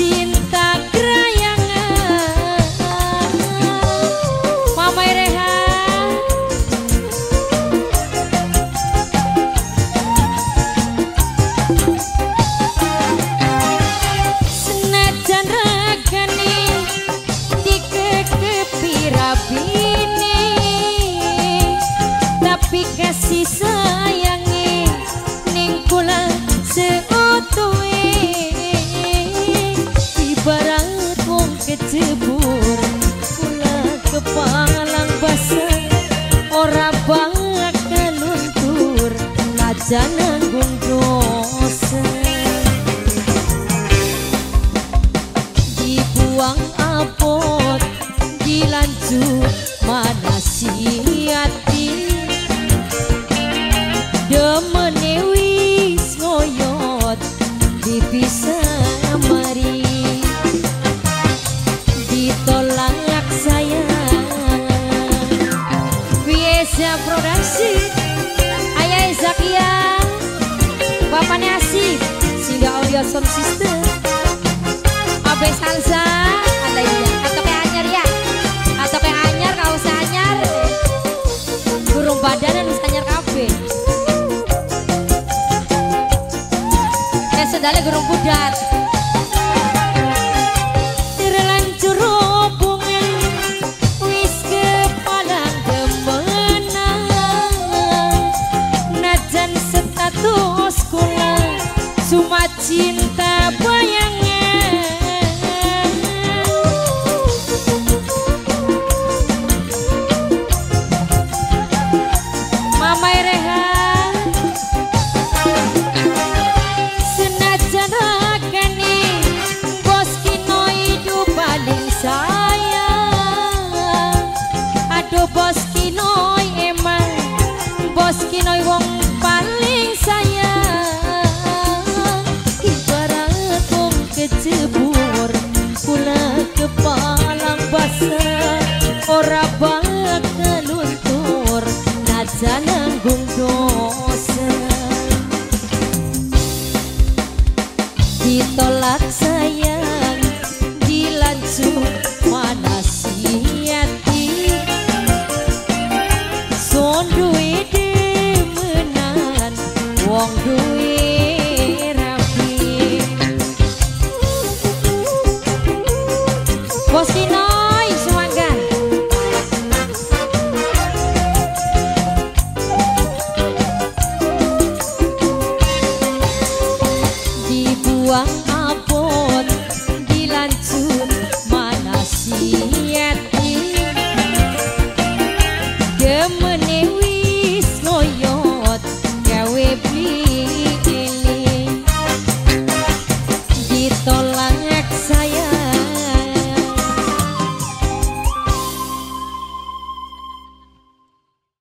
cintaku apot dilanjut mana siati demene wis ngoyot dipisah mari. Ditolak saya Wiesa Produksi? Ayah Zakia Bapaknya Asif Singa Audio Sound System. Abes Hansa pakai sendalnya gerung budak. Curu hubungan wis kepala gemenang. Najan status kula cuma cinta bayangin. paling sayang wong duwe